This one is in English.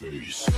Peace.